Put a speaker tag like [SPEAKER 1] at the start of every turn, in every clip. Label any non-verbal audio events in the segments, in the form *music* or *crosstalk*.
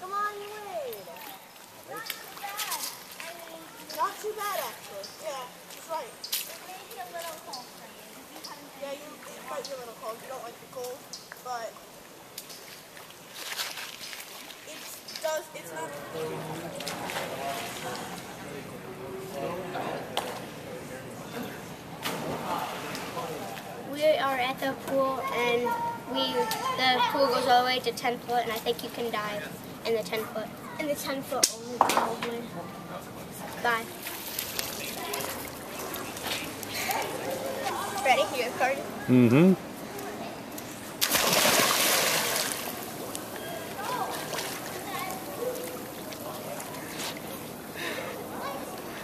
[SPEAKER 1] Come on, Wade.
[SPEAKER 2] Not too
[SPEAKER 1] Not too bad, actually. Yeah, that's right.
[SPEAKER 2] it may be a little cold you. You
[SPEAKER 1] Yeah, you, it might be a. You don't like the cold, but it does. It's not.
[SPEAKER 3] We are at the pool and we the pool goes all the way to 10 foot and I think you can dive in the 10 foot. In the 10 foot only probably. Bye. Ready? You recording?
[SPEAKER 4] Mm-hmm.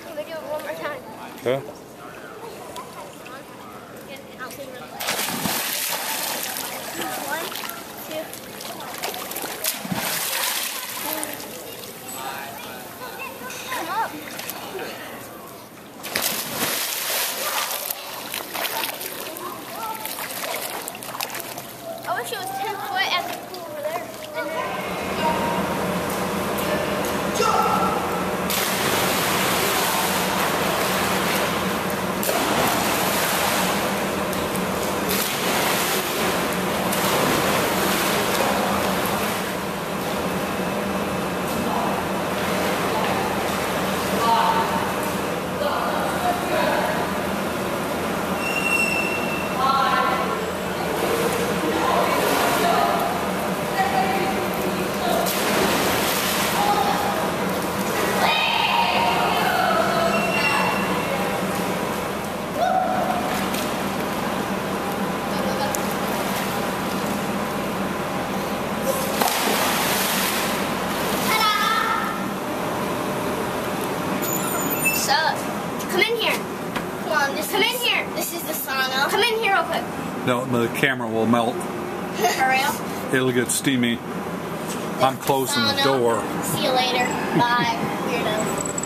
[SPEAKER 3] Let me do it one more time.
[SPEAKER 4] Okay.
[SPEAKER 3] I wish it was 10 Come in here. Come on, just come in here. This is the sauna. Come in here real quick.
[SPEAKER 4] No, the camera will melt. *laughs*
[SPEAKER 3] Hurry up.
[SPEAKER 4] It'll get steamy. I'm closing the
[SPEAKER 3] Sauna.
[SPEAKER 4] door.
[SPEAKER 3] See you later. Bye. Weirdo.